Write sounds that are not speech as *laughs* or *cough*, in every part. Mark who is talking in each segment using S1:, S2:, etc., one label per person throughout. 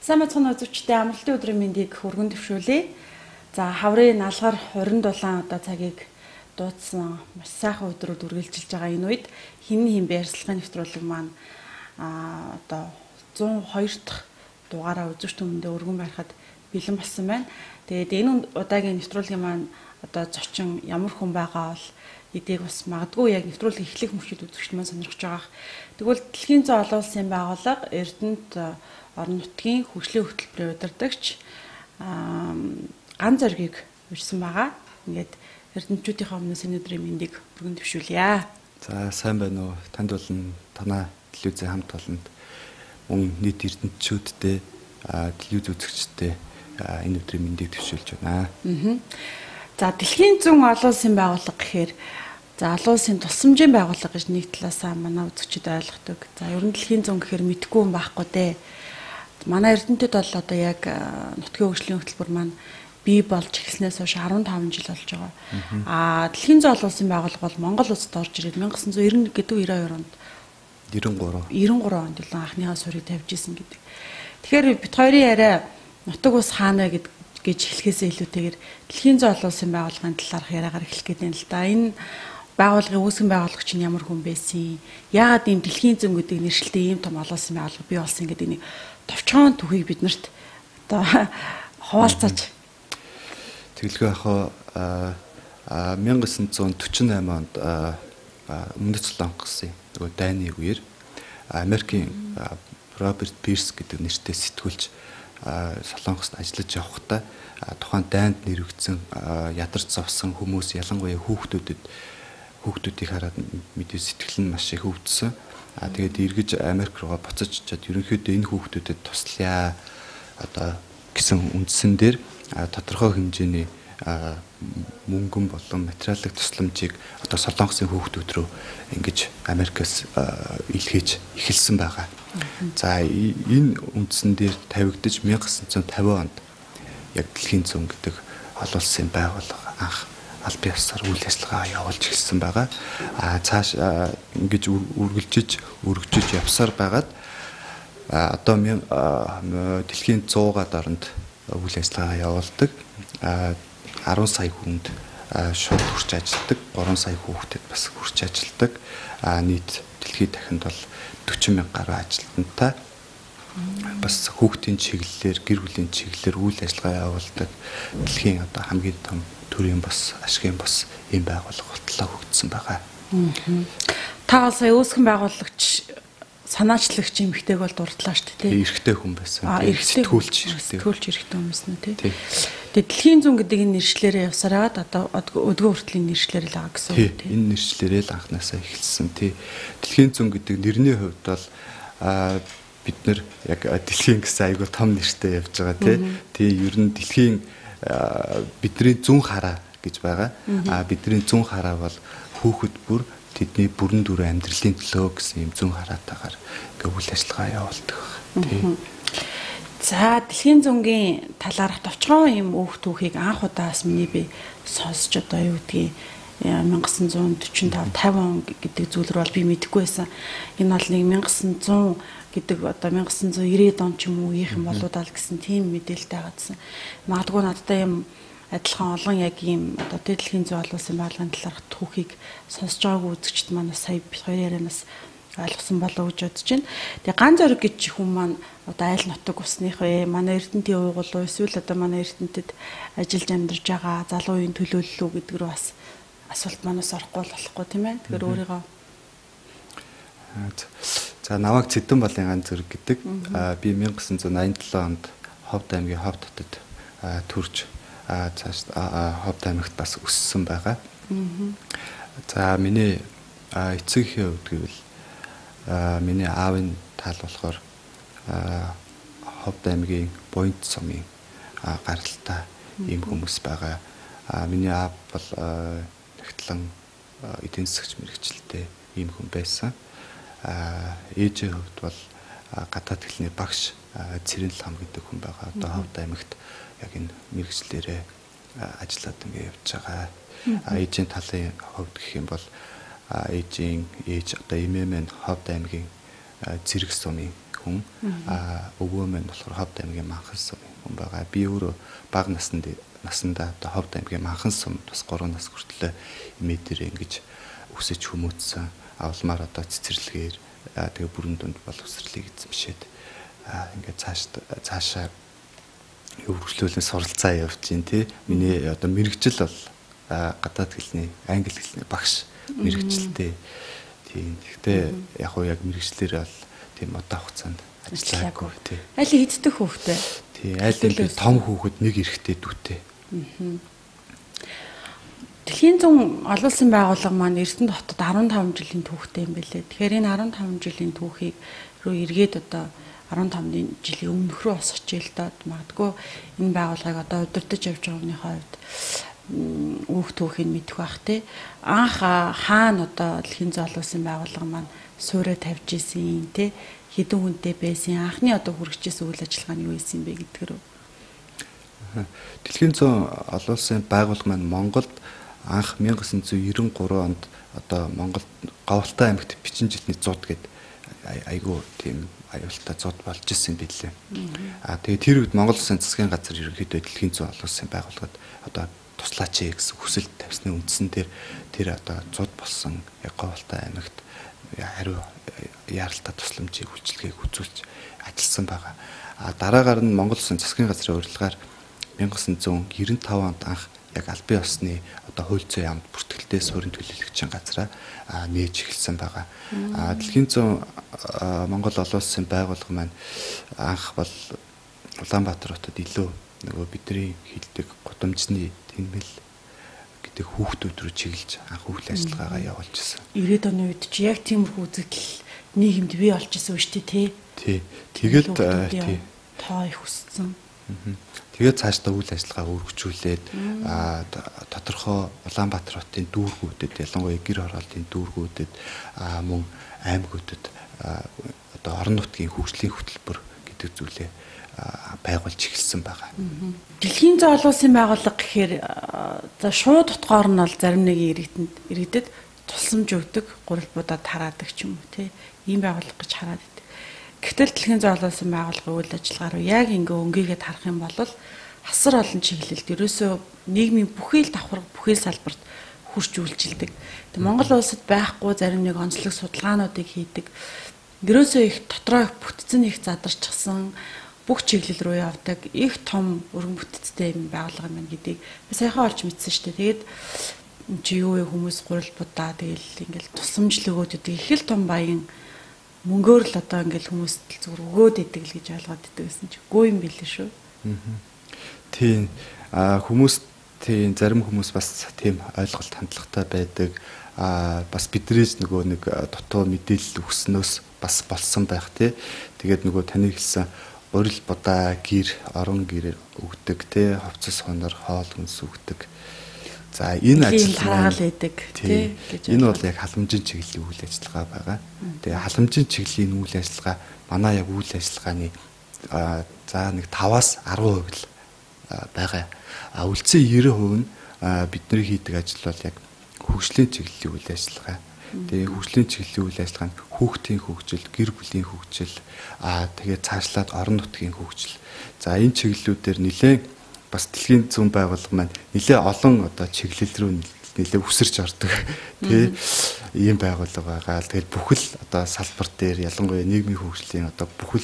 S1: Сайн мэцхан үзэгчдээ амралтын өдрийн мэндийг хүргэн төвшүүлье. За хаврын налгар 27 одоо цагийг дуудсан маш сайхан өдрүүд үргэлжилж байгаа энэ үед хин хин байрсалгын нэвтрүүлэг маань а одоо 102 дахь дугаараа үзэгч түмэндээ өргөн барихад бэлэн болсон байна. Тэгээд энэ удаагийн нэвтрүүлгийн маань одоо зочин ямар хүн байгаа бол эдийг бас магадгүй яг нэвтрүүлэг эхлэх мөчид үзэгч маань сонирхож байгаа. Тэгвэл дэлхийн зөөн олон улсын байгууллага Эрдэнэт орон нутгийн хөгжлийн хөтөлбөрийн удирдагч ган зоргийг урьсан байгаа. Ингээд эрдэмтдүүдийнхээ өмнөөс энэ өдрийн мэндийг бүргэн төвшүүлье.
S2: За сайн байна уу? Танд болон танаа телевизийн хамт олонд мөн нийт эрдэмтдүүдтэй телевиз үзэгчтэй энэ өдрийн мэндийг төвшүүлж байна. Аа.
S1: За дэлхийн зүүн олон улсын байгууллага гэхээр За олон улсын тусламжийн байгууллага гэж нэг талаасаа манай үзэгчид ойлгодог. За ер нь дэлхийн зүүн гэхээр мэдгүй юм байхгүй дээ манай Эрдэнэтэд бол одоо яг нутгийн хөгжлийн хөтөлбөр маань бий болж эхэлснээс хойш 15 жил болж байгаа. Аа дэлхийн зоол улсын байгууллага бол Монгол улсад орж ирээд 1990 гэдэг 92 онд
S2: 93
S1: 93 онд л анхныхаа суурийг тавьж исэн гэдэг. Тэгэхээр бит хоёрын яриа нутаг ус хаана гэд гэж хэлэхээсээ илүүтэйгээр дэлхийн зоол улсын байгууллагын талаарх яриагаар эхлэх гэдэг юм л да. Энэ байгууллагын үүсгэн байгуулагч нь ямар хүн байсан? Яагаад ийм дэлхийн зүүн гэдэг нэршилтэй ийм том олон улсын байгууллага бий болсон гэдэг нэг товчхон түүхийг биднэрт одоо хуваалцаач.
S2: Тэглгүй яхаа 1948 онд өмнөд Солонгосын нөгөө дайны үеэр Америкийн Роберт Пирс гэдэг нэртэй сэтгүүлч Солонгост ажиллаж явхдаа тухайн дайнд нэрвэгдсэн ядарч зовсон хүмүүс ялангуяа хүүхдүүдэд хүүхдүүдийг хараад мэдээ сэтгэл нь маш их өвдсөн. А тэгээд эргэж Америк руугаа буцаж чад ерөнхийдөө энэ хүүхдүүдэд туслая одоо гэсэн үндсэн дээр тодорхой хэмжээний мөнгөн болон материалын тусламжийг одоо Солонгосын хүүхдүүд рүү ингэж Америкаас илгээж эхэлсэн байгаа. За энэ үндсэн дээр тавигдж 1950 онд яг дэлхийн зүүн гэдэг олон улсын байгууллага анх аль биесээр үйл ажиллагаа явуулж эхэлсэн байгаа. А цааш ингэж үргэлжиж өргөжөж явсаар байгаад одоо дэлхийн 100-аад оронд үйл ажиллагаа явуулдаг. 10 сая хүнд шууд хүрч ажилладаг. 3 сая хүүхдэд бас хүрч ажилладаг. нийт дэлхийд дахинд бол 40 мянга гаруй ажилтнтай бас хүүхдийн чиглэлээр гэр бүлийн чиглэлээр үйл ажиллагаа явуулдаг дэлхийн одоо хамгийн том төрийн бас ашигын бас ийм байгууллага болтлоо хөгжсөн байгаа.
S1: Та бол сая үүсгэн байгуулагч санаачлагч эмэгтэйг бол дурдлаа шүү дээ.
S2: Эрэгтэй хүн байсан.
S1: Сэтгүүлч эрэгтэй. Сэтгүүлч эрэгтэй хүмүүс нь тий. Тэгээ дэлхийн зүүн гэдэг энэ нэршлэрээ явсараад одоо өдгөө хүртлийн нэршлэр л байгаа гэсэн
S2: үг тий. Энэ нэршлэрээ л анханасаа эхэлсэн тий. Дэлхийн зүүн гэдэг нэрний хувьд бол бид нар яг дэлхийн гэсэн айгүй том нэртэй явж байгаа тий. Тэгээ ер нь дэлхийн бидний зүүн хараа гэж байгаа. А бидний зүүн хараа бол хүүхэд бүр тэдний бүрэн дүр амьдралын төлөө гэсэн юм зүүн хараатаагаар ингээ үйл ажиллагаа явуулдаг. Тийм.
S1: За дэлхийн зөнгийн талаарх товчхон юм өөх түүхийг анх удаас миний би сонсч одоо юу гэдгийг 1945 50 он гэдэг зүйл рүү бол би мэдэхгүй байсан. Энэ бол нэг 1900 гэдэг одоо 1990-ад он ч юм уу их юм болоо даа гэсэн тийм мэдээлэлтэй байгаадсан. Магадгүй надтай юм адилхан олон яг ийм одоо дэлхийн зүй олуулсан байгууллагын талаарх түүхийг сонсож байгаагүй үзэгчд маань сая хоёр ярианаас ойлгосон болов гэж бодож байна. Тэгээ ган зориг гэж хүн маань одоо айл нутаг усных вэ? Манай Эрдэнтийн уугуул уу эсвэл одоо манай Эрдэнэтэд ажиллаж амьдарч байгаа залуу үеийн төлөөлөл үү гэдэг рүү бас асуулт манаас орохгүй болохгүй тийм ээ. Тэгэхээр өөрийгөө
S2: За наваг Цэдэн балын ганц зэрэг гэдэг би 1987 онд Ховд аймгийн Ховд хотод төрж цааш Ховд аймагт бас өссөн байгаа. За миний эцэгхийн хувьд гэвэл миний аавын тал болохоор Ховд аймгийн Буйнт сумын гаралтай ийм хүмүүс байгаа. Миний аав бол нэгтлэн эдийн засгч мэрэгчлээ ийм хүн байсан ээжийн хувьд бол гадаад хэлний багш Цэрэн лам гэдэг хүн байгаа. Одоо Ховд аймагт яг энэ мэрэгчлэрээ ажиллаад ингэ явж байгаа. Ээжийн талын хувьд гэх юм бол ээжийн ээж одоо эмээмэн Ховд аймгийн зэрэг сумын хүн. Өвөө минь болохоор Ховд аймгийн Манхан сум хүн байгаа. Би өөрөө бага наснд насандаа одоо Ховд аймгийн Манхан сумд бас 3 нас хүртэл эмээ дээр ингэж өсөж хүмүүцсэн. Авалмаар одоо цэцэрлэгээр тэгээ бүрэн дунд боловсрлыг эзэмшээд ингээд цааш цаашаа хөгжлүүлэн суралцаа явж гин тий. Миний одоо мэрэгжил бол гадаад хэлний англи хэлний багш мэрэгчлээ. Тийм. Гэхдээ яг уу яг мэрэгчлэр бол тийм одоо хугацаанд ажиллаагүй тий.
S1: Аль хэддэг хүүхдээ.
S2: Тий. Аль нэг том хүүхэд нэг эрэгтэй дүүтэй.
S1: Дэлхийн зүүн олон улсын байгууллага маань Эрдэнэ хотод 15 жилийн түүхтэй юм байлээ. Тэгэхээр энэ 15 жилийн түүхийг рүү эргээд одоо 15 жилийн өмнөх рүү босгож ийл доод магадгүй энэ байгууллагыг одоо удирдах явж байгаа хүний хувьд үүх түүхийг мэдэх бах те. Анх хаана одоо дэлхийн зоолуулсан байгууллага маань суурэ тавьж исэн те. Хэдэн хүнтэй байсан? Анхны одоо хүрэгчээс үйл ажиллагаа нь юу исэн бэ гэдгээр
S2: Дэлхийн зүүн олон улсын байгууллага маань Монголд анх 1993 онд одоо Монголд Говьлтай аймагт бичин жилтний 100 гээд айгүй тийм аюултай зод болж исэн билээ. Аа тэгээ тэр үед Монгол Улсын засгийн газар ерөнхийдөө дэлхийн зүүн олон улсын байгууллагад одоо туслаач гэсэн хүсэл тавьсны үндсэн дээр тэр одоо зод болсон яг говьлтай аймагт хариу яаралтай тусламжийг үйлчилгээг үзүүлж ажилласан байгаа. А дараагаар нь Монгол Улсын засгийн газрын урилгаар 1995 онд анх яг албан ёсны одоо хууль зүйн яамд бүртгэлтэй суурин төлөөлөгчийн газараа нээж эхэлсэн байгаа. Дэлхийн зүүн Монгол олон улсын байгууллага маань анх бол Улаанбаатар хотод илүү нөгөө бидний хилдэг гудамжны тэнмэл гэдэг хүүхдүүд рүү чиглэж анх үйл ажиллагаагаа явуулж ирсэн.
S1: 90-ад оны үед чи яг тиймэрхүү үзэгдэл нийгэмд бий болж исэн үү шүү дээ
S2: тий. Тэгэл тий.
S1: Тоо их өссөн.
S2: Тэгээд цаашдаа үйл ажиллагаа өргөжүүлээд тодорхой Улаанбаатар хотын дүүргүүдэд ялангуяа гэр хорооллын дүүргүүдэд мөн аймагуудад одоо орон нутгийн хөгжлийн хөтөлбөр гэдэг зүйлээ байгуулж эхэлсэн байгаа.
S1: Дэлхийн зоол улсын байгууллага гэхээр за шууд утгаар нь бол зарим нэг иргэдэнд иргэдэд тусламж өгдөг, гурилбуудад хараадаг ч юм уу тий. Ийм байгууллага гэж хараад Гэтэл дэлхийн зоолоосон байгууллагын үйл ажиллагаа руу яг ингээ өнгийгээд харах юм бол асар олон чиглэлд ерөөсөө нийгмийн бүхий л давхар бүхий салбарт хурж үйлчилдэг. Тэг Монгол улсад байхгүй зарим нэг онцлог судалгаануудыг хийдэг. Ерөөсөө их дотроо бүтцэн их задарчсан бүх чиглэл рүү явдаг их том өргөн бүтцтэй юм байгууллага юм гэдгийг саяхан олж мэдсэн шүү дээ. Тэгээд чи юу вэ хүмүүс гурил будаа тэгэл ингээл тусамжл өгөөд идэг их л том баян мөнгөөр л одоо ингээл хүмүүст зүгээр өгөөд идэг л гэж ойлгоод идэг гэсэн чи үгүй юм билээ шүү.
S2: Тийм. А хүмүүс тийм зарим хүмүүс бас тийм ойлголт хандлагатай байдаг. А бас бидрээс нөгөө нэг дутуу мэдээлэл өгснөөс бас болсон байх тий. Тэгээд нөгөө таны хэлсэн урил будаа гэр орон гэр өгдөг тий. Ховцос хонор хоол хүнс өгдөг За энэ ажил
S1: хараал байдаг
S2: тий гэж энэ бол яг халамжийн чиглэлийн үйл ажиллагаа байгаа. Тэгээ халамжийн чиглэлийн үйл ажиллагаа манай яг үйл ажиллагааны за нэг 5-аас 10% л байгаа. А үлцэн 90% нь бидний хийдэг ажил бол яг хөгжлийн чиглэлийн үйл ажиллагаа. Тэгээ хөгжлийн чиглэлийн үйл ажиллагаа нь хүүхдийн хөгжил, гэр бүлийн хөгжил, аа тэгээ цаашлаад орон нутгийн хөгжил. За энэ чиглэлүүдээр нэлээд бас дэлхийн зүүн байгууллага маань нэлээ олон одоо чиглэл рүү нэлээ өсөрч ордог тий ийм байгууллага байгаа. Тэгэл бүхэл одоо салбар дээр ялангуяа нийгмийн хөгжлийн одоо бүхэл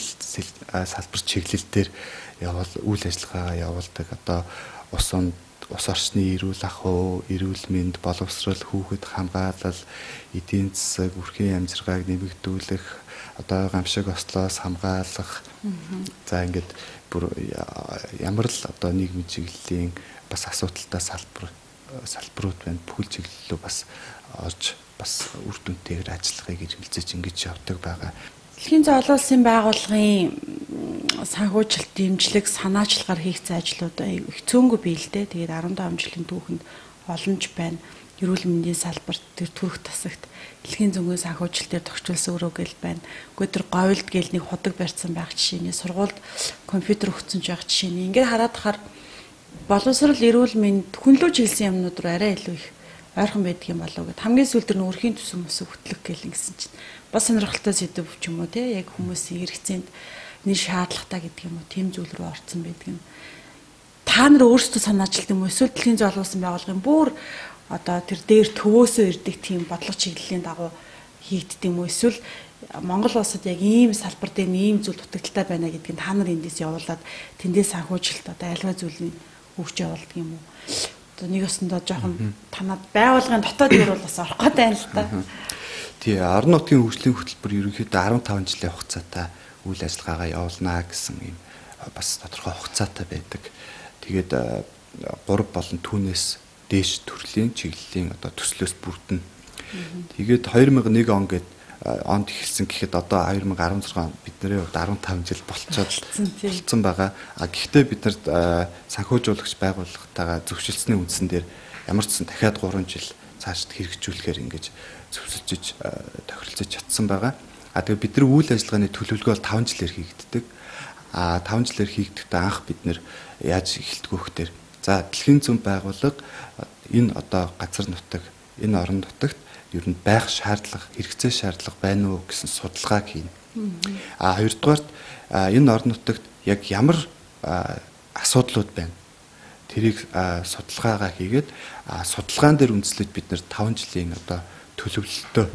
S2: салбар чиглэл дээр явал үйл ажиллагаагаа явуулдаг. Одоо ус ус орчны эрүүл ахуй, эрүүл мэнд, боловсрол, хүүхэд хамгаалал, эдийн засаг, үрхийн амжиргааг нэмэгдүүлэх, одоо гамшиг ослоос хамгаалах. За ингээд бүр ямар л одоо нийгмийн чиглэлийн бас асуудалтай салбар салбарууд байна. Бүхэл чиглэлөө бас орж бас үр дүнтэйгээр ажиллахыг эргэлзэж ингэж явдаг байгаа.
S1: Дэлхийн зоолын улсын байгууллагын санхүүжилт дэмжлэг санаачлагаар хийгдсэн ажлууд их цөөнгөө дээ. Тэгээд 15 жилийн түүхэнд олонч байна эрүүл мэндийн салбарт тэр төрөх тасагт дэлхийн зөнгөө санхүүжилтээр тохижуулсан өрөө гэл байна. Үгүй тэр говьлд гэл нэг худаг барьсан байх жишээний сургуульд компьютер өгсөн ч байх жишээний. Ингээд хараад хахаар боловсрал эрүүл мэнд хүнлүү чиглэсэн юмнууд руу арай илүү их ойрхон байдаг юм болов гэд. Хамгийн сүүлд нь өрхийн төсөв мөс хөтлөх гэл ингэсэн чинь. Бас сонирхолтой сэдв ч юм уу те яг хүмүүсийн хэрэгцээнд нэг шаардлагатай гэдэг юм уу? Тийм зүйл рүү орсон байдаг юм. Та нар өөрсдөө санаачлалт юм эсвэл дэлхийн зөөл болсон байгууллагын бүр одоо тэр дээр төвөөсөө ирдэг тийм бодлого чиглэлийн дагуу хийгддэг юм уу эсвэл Монгол улсад яг ийм салбар дээр ийм зүйл дутагдaltaй байна гэдгийг та нар эндээс явуулаад тэндээс санхүүжилт одоо альва зүйлийн хөгж явуулдаг юм уу? Одоо нэг өсөндөө жоохон танад байгуулгын дотоод юу бол бас орох гэдэг юм л та.
S2: Тий, орон нутгийн хөгжлийн хөтөлбөр ерөнхийдөө 15 жилийн хугацаатай үйл ажиллагаагаа явуулнаа гэсэн юм бас тодорхой хугацаатай байдаг. Тэгээд 3 болон түүнээс дээш төрлийн чиглэлийн одоо төслөөс бүрдэнэ. Тэгээд 2001 он гээд онд эхэлсэн гэхэд одоо 2016 бидний хувьд 15 жил болцоод болцсон байгаа. А гэхдээ бид нарт санхүүжуулагч байгууллагатайгаа зөвшөлдсөний үндсэн дээр ямар ч сан дахиад 3 жил цаашд хэрэгжүүлэхээр ингэж зөвсөж тохиролцож чадсан байгаа. А тэгээ бид нар үйл ажиллагааны төлөвлөгөө бол 5 жилээр хийгддэг. А 5 жилээр хийгдэхдээ анх бид нэр яаж эхэлдэг вэ гэхээр за дэлхийн зүүн байгууллага энэ одоо газар нутаг энэ орон нутагт ер нь байх шаардлага хэрэгцээ шаардлага байна уу гэсэн судалгааг хийнэ. А хоёрдугаарт энэ орон нутагт яг ямар асуудлууд байна. Тэрийг судалгаагаа хийгээд судалгаан дээр үндэслэж бид нэр 5 жилийн одоо төлөвлөлтөө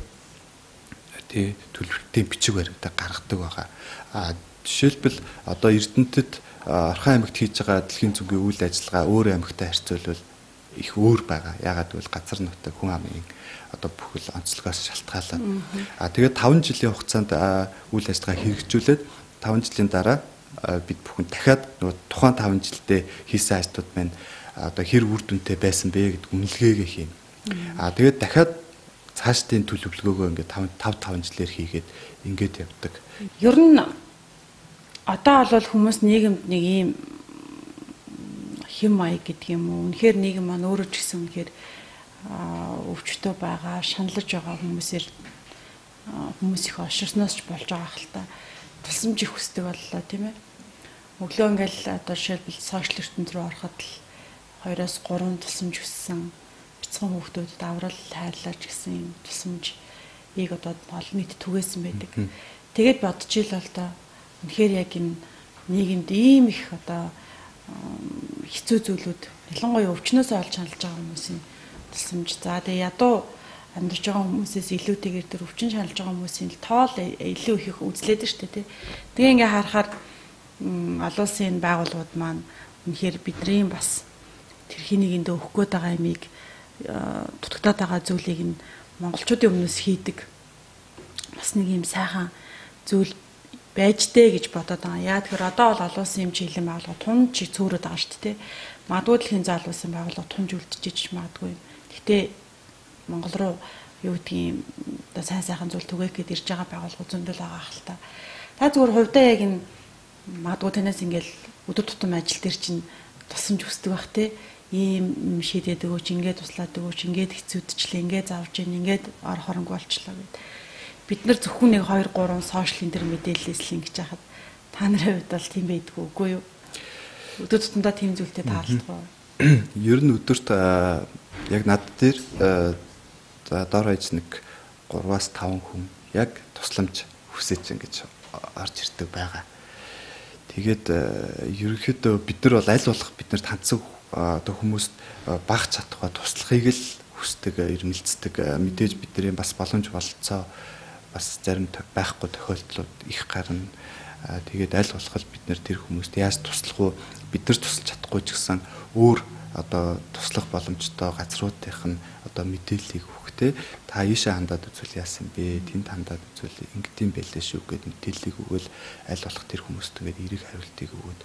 S2: тий төлөвлөлтийн бичиг баримтаа гаргадаг байгаа. А жишээлбэл одоо Эрдэнэтэд Орхон аймагт хийж байгаа дэлхийн зүгийн үйл ажиллагаа өөр аймагтай харьцуулбал их өөр байгаа. Ягаад гэвэл газар нутаг хүн амын одоо бүхэл онцлогоос шалтгаалаад. А тэгээд 5 жилийн хугацаанд үйл ажиллагаа хэрэгжүүлээд 5 жилийн дараа бид бүхэн дахиад нөгөө тухайн 5 жилдээ хийсэн ажлууд маань одоо хэр үр дүнтэй байсан бэ гэдэг үнэлгээгээ хийнэ. А тэгээд дахиад цаашдын төлөвлөгөөгөө ингээд 5 5 5 жилээр хийгээд ингээд явдаг.
S1: Ер нь одоо бол хүмүүс нийгэмд нэг ийм хэм маяг гэдэг юм уу. Үнэхээр нийгэм маань өөрөө ч гэсэн үнэхээр өвчтөө байгаа, шаналж байгаа хүмүүсээр хүмүүс их оширсноос ч болж байгаа хэл та. Тусламж их хүсдэг боллоо тийм ээ. Өглөө ингээл одоо жишээлбэл сошиал ертөнд рүү ороход л 2-оос 3 тусламж хүссэн бяцхан хүүхдүүдэд аврал хайрлаач гэсэн юм тусламж ийг одоо олон нийт түгээсэн байдаг. Тэгээд бодож ил бол доо үнэхээр яг энэ нийгэмд ийм их одоо хэцүү зүйлүүд ялангуяа өвчнөөс олж хандж байгаа хүмүүсийн тусламж. За тэгээ ядуу амьдарч байгаа хүмүүсээс илүүтэйгээр тэр өвчин шаналж байгаа хүмүүсийн тоол илүү их үзлээд шүү дээ. Тэгээ ингээ харахаар олон улсын байгууллагууд маань үнэхээр бидний бас тэрхий нэгэндээ өгөх гээд байгаа юмыг дутагдаад байгаа зүйлийг нь монголчуудын өмнөөс хийдэг бас нэг юм сайхан зүйл байж дээ гэж бодоод байгаа. Яа тэгэхээр одоо бол олон улсын юм чиглэн байгууллага тун чи цөөрөд байгаа шүү дээ. Магадгүй дэлхийн заалуулсан байгууллага тунж үлдчихэж магадгүй. Гэхдээ Монгол руу юу гэдгийг одоо сайн сайхан зүйл түгээх гээд ирж байгаа байгууллага зөндөл байгаа хэл та. Та зүгээр хувьдаа яг энэ магадгүй танаас ингээл өдөр тутам ажил дээр чинь тусамж өсдөг бах те ийм шийдээд өгөөч ингээд туслаад өгөөч ингээд хэцүүдчлээ ингээд завж ийн ингээд ор хоронг болчлоо гэд бид нар зөвхөн нэг 2 3 сошиалын дээр мэдээлэлээс л ингэж яхад та нарын хувьд бол тийм байдгүй үгүй юу өдөр тутамдаа тийм зүйлтэй таалдгаа *clears throat*
S2: ер нь өдөрт яг над дээр за дор хаяж нэг 3-аас 5 хүн яг тусламж хүсэж ингэж орж ирдэг байгаа. Тэгээд ерөнхийдөө бид нар бол аль болох биднэрт хандсан одоо хүмүүст баг чадхаа туслахыг л хүсдэг, ирмэлцдэг. Мэдээж бидний бас боломж болцоо бас зарим байхгүй тохиолдлууд их гарна. Тэгээд аль болох бид нэр тэр хүмүүст яаж туслах уу? Бид нар тусалж чадахгүй ч гэсэн өөр одоо туслах боломжтой газруудынх нь одоо мэдээллийг өгөхтэй та ийшээ хандаад үзвэл яасан бэ тэнд хандаад үзвэл ингэдэм байлээ шүү гэд мэдээллийг өгвөл аль болох тэр хүмүүст тэгээд эерэг хариултыг өгөөд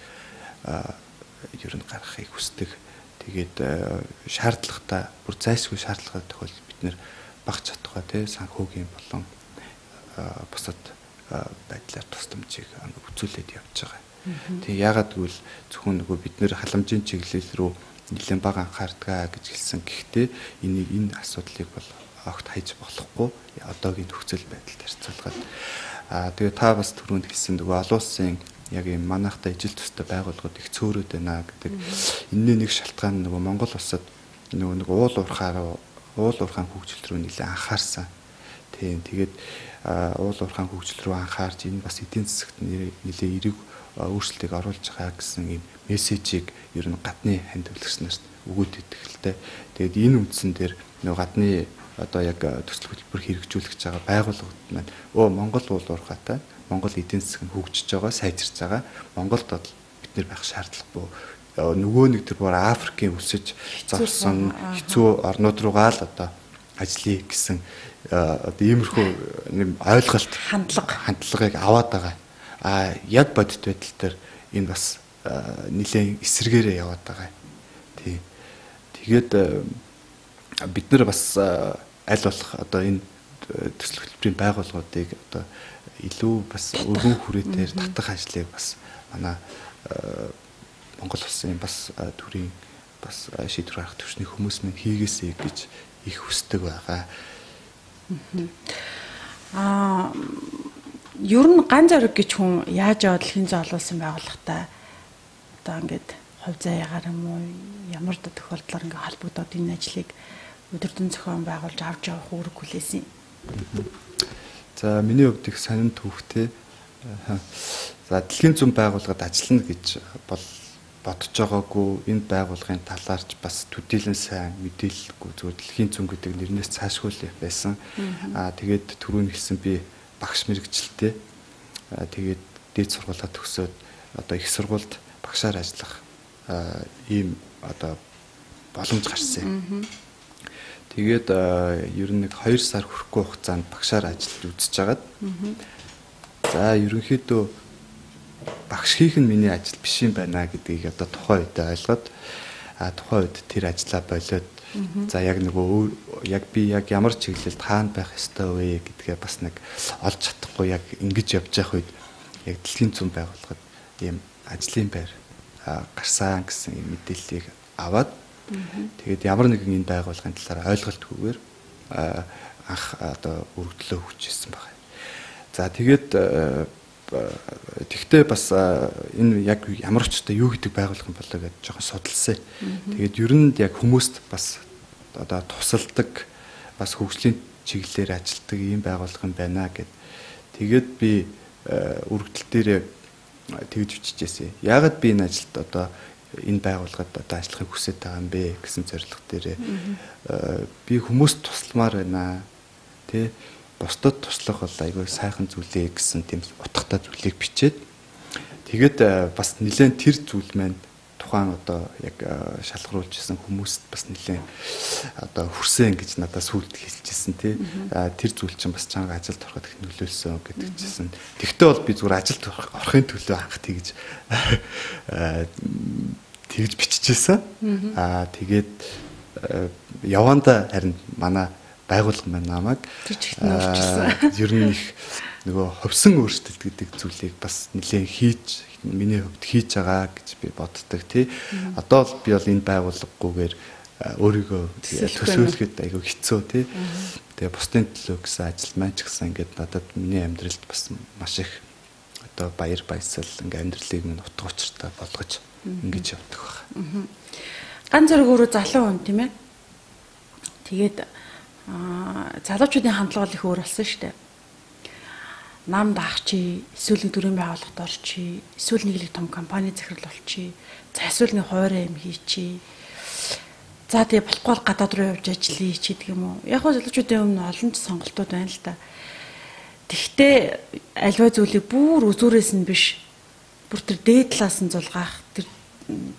S2: ер нь гаргахыг хүсдэг. Тэгээд шаардлагатай бүр зайсгүй шаардлагатай тохиолдолд бид нэр баг чадхаа тий санхүүгийн болон бусад байдлаар тусламжийг үзүүлээд явж байгаа. Тэгээ яагаад гэвэл зөвхөн нөгөө бид нэр халамжийн чиглэл рүү нэлээд бага анхаардгаа гэж хэлсэн. Гэхдээ энийг энэ асуудлыг бол огт хайж болохгүй одоогийн нөхцөл байдалд харьцуулахад аа тэгээ та бас түрүүнд хэлсэн нөгөө олон улсын яг юм манайхтай ижил төстэй байгууллагууд их цөөрөд байна гэдэг. Энэний нэг шалтгаан нөгөө Монгол улсад нөгөө нэг уул уурхаар уул уурхайн хөгжил рүү нэлээд анхаарсан. Тийм тэгээд уул уурхайн хөгжил рүү анхаарч энэ бас эдийн засагт нэлээд эерэг өөрчлөлтийг оруулж байгаа гэсэн ийм мессежийг ер нь гадны хань төвлөгч нарт өгөөд идэгхэлтэй. Тэгээд энэ үндсэн дээр нөгөө гадны одоо яг төсөл хөтөлбөр хэрэгжүүлж байгаа байгууллагууд маань өө Монгол уул уурхайтай Монгол эдийн засаг нь хөгжиж байгаа, сайжирч байгаа. Монголд бол бид нэр байх шаардлагагүй нөгөө нэг төр бүр Африкийн өсөж зорсон хэцүү орнууд руугаа л одоо ажиллая гэсэн одоо иймэрхүү ойлголт
S1: хандлага
S2: хандлагыг аваад байгаа. А яг бодит байдал дээр энэ бас нэлээд эсэргээрээ яваад байгаа. Тий. Тэгээд бид нар бас аль болох одоо энэ төсөл хөтөлбөрийн байгууллагуудыг одоо илүү бас өргөн хүрээтэй татах ажлыг бас манай Монгол улсын бас төрийн бас шийдвэр гаргах төвчний хүмүүс минь хийгээсэй гэж их хүсдэг байгаа.
S1: Аа ер нь ганц зориг гэж хүн яаж яваад дэлхийн зоолуулсан байгууллагатай одоо ингээд хувь заяагаар юм уу ямар тохиолдлоор ингээд холбогдоод энэ ажлыг өдөрдөн зохион байгуулж авч явах үүрэг хүлээсэн.
S2: За миний хувьд их сонин түүхтэй. За дэлхийн зүүн байгууллагад ажиллана гэж бол бодож байгаагүй энэ байгууллагын талаарч бас төдийлөн сайн мэдээлэлгүй зөв дэлхийн зүн гэдэг нэрнээс цаашгүй байсан. Аа тэгээд түрүүн хэлсэн би багш мэрэгчлээ. Аа тэгээд дээд сургуулаа төгсөөд одоо их сургуульд багшаар ажиллах ийм одоо боломж гарсан. Тэгээд ер нь нэг 2 сар хүрэхгүй хугацаанд багшаар ажиллаж үзэж хагаад. За ерөнхийдөө багш хийх нь миний ажил биш юм байна гэдгийг одоо тухайн үед ойлгоод а тухайн үед тэр ажлаа болоод за яг нөгөө яг би яг ямар чиглэлд хаана байх ёстой вэ гэдгээ бас нэг олж чадахгүй яг ингэж явж явах үед яг дэлхийн зүүн байгууллагад ийм ажлын байр гарсан гэсэн мэдээллийг аваад тэгээд ямар нэгэн энэ байгууллагын талаар ойлголтгүйгээр анх одоо өргөдлөө хүчээсэн байна. За тэгээд тэгтээ бас энэ яг ямар ч өстой юу гэдэг байгуулах юм болоо гэж жоохон судалсан. Тэгээд ер нь яг хүмүүст бас одоо тусалдаг бас хөгжлийн чиглэлээр ажилтдаг ийм байгуулах юм байна гэд. Тэгээд би үргэлжлэл дээр тэгж бичижээсэ. Яагаад би энэ ажилд одоо энэ байгууллагад одоо ажиллахыг хүсэж байгаа юм бэ гэсэн зорилго дээр би хүмүүст тусламар байна. Тэ бусдад туслах бол айгүй сайхан зүйлээ гэсэн тийм утгатай зүйлийг бичээд тэгээд э, бас нэлээд тэр зүйл маань тухайн одоо яг э, шалгаруулж исэн хүмүүст бас нэлээд одоо хүрсэн гэж надад сүлд хэлчихсэн тий тэр зүйл чинь бас чанга ажилд ороход их нөлөөлсөн гэдэг чийсэн. Тэгтээ бол би зүгээр ажилд орохын төлөө анх тэгж *laughs* э, тэгж биччихсэн. Аа тэгээд яванда харин манай байгуулга маань намайг ер нь их нөгөө ховсон өөрчлөлт гэдэг зүйлийг бас нэлээд хийж миний хувьд хийж байгаа гэж би боддог тий. Одоо л би бол энэ байгууллагагүйгээр өөрийгөө төсөөлөхөд айгүй хэцүү тий. Тэгээ бусдын төлөө гэсэн ажил маань ч гэсэн ингээд надад миний амьдралд бас маш их одоо баяр баясгал ингээ амьдралыг минь утга учиртай болгож ингэж явдаг байна.
S1: Ганц зэрэг өөрөө залуу хүн тийм ээ. Тэгээд залуучуудын хандлага их өөр болсон шүү дээ. Нам даах чи, эсвэл нэг төрийн байгууллагад орчи, эсвэл нэг л том компани захирал болчи, за эсвэл нэг хуурай юм хийчи. За тэгээ болохгүй бол гадаад руу явж ажиллая чи гэдэг юм уу. Яг хөө залуучуудын өмнө олон ч сонголтууд байна л да. Тэгтээ альва зүйлийг бүр үзүүрээс нь биш бүр тэр дээд талаас нь зулгаах тэр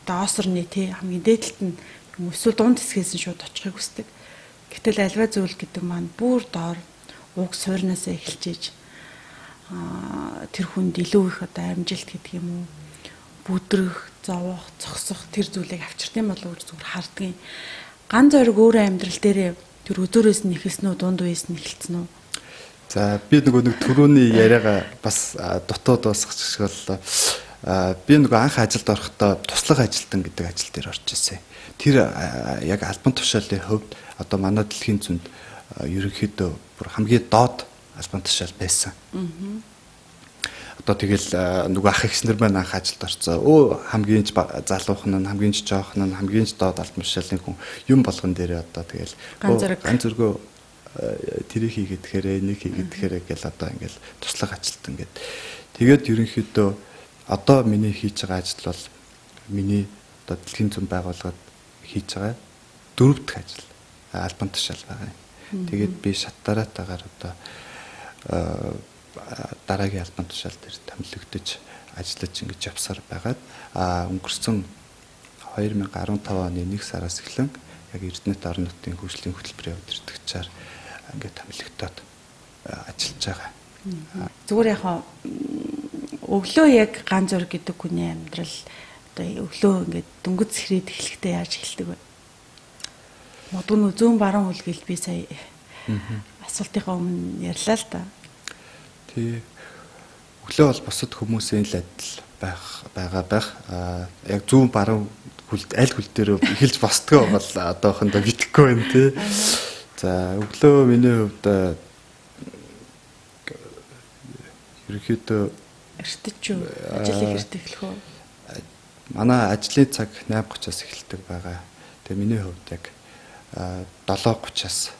S1: доосорны тий хамгийн дээдлэлт нь эсвэл дунд хэсгээс нь шууд очихыг хүсдэг. Гэтэл альва зүйл гэдэг маань бүр доор уг суурнаас эхэлж иж тэр хүнд илүү их одоо амжилт гэдэг юм уу бүдрэх, зовох, цогсох тэр зүйлийг авчиртын болов гэж зүгээр хардгийн. Ган зориг өөрөө амьдрал дээрээ тэр өдөрөөс нь эхэлсэн үү, дунд үеэс нь эхэлсэн үү?
S2: За би нөгөө нэг төрөний яриага бас дутууд босгох шиг боллоо. Би нөгөө анх ажилд орохдоо туслах ажилтан гэдэг ажил дээр орж ирсэн. Тэр яг албан тушаалын хувьд одоо манай дэлхийн зүйнд ерөнхийдөө бүр хамгийн доод албан тушаал байсан. одоо тэгэл нөгөө ах ихснэр маань анх ажилд орцоо. Өө хамгийн ч залуухан нь хамгийн ч жоохон нь хамгийн ч доод алт мушаалын хүн юм болгон дээрээ одоо тэгэл ганц зөргөө тэрийг хийгээд тэгэхээр энийг хийгээд тэгэхээр гэл одоо ингээл туслах ажилт ингээд тэгээд ерөнхийдөө одоо миний хийж байгаа ажил бол миний одоо дэлхийн зам байгууллагад хийж байгаа дөрөв дэх ажил альбан тушаал байгаа юм. Тэгээд би шаттараатаагаар одоо дараагийн альбан тушаал дээр томилогдож ажиллаж ингэж явсаар байгаад өнгөрсөн 2015 оны 1 сараас эхлэн яг Эрдэнэт орон нутгийн хөгжлийн хөтөлбөрийн удирдагчаар ингээд томилогдоод ажиллаж байгаа.
S1: Зүгээр яг өглөө яг ганц зур гэдэг хүний амьдрал одоо өглөө ингээд дөнгөж сэрээд эхлэхдээ яаж эхэлдэг вэ? Модон зүүн баруун үлгээлд би сая асуултынхаа өмнө ярьлаа л да.
S2: Тий. Өглөө бол бусад хүмүүсийн л адил байх байгаа байх. Аа яг зүүн баруун хүлд аль хүл дээр эхэлж босдгоо бол одоохондоо битгэхгүй байна тий. За өглөө миний хувьд ерөнхийдөө
S1: эртэж юу ажил их эрт эхлэх үү?
S2: Манай ажлын цаг 8:30-аас эхэлдэг байгаа. Тэгээ миний хувьд яг 7:30-аас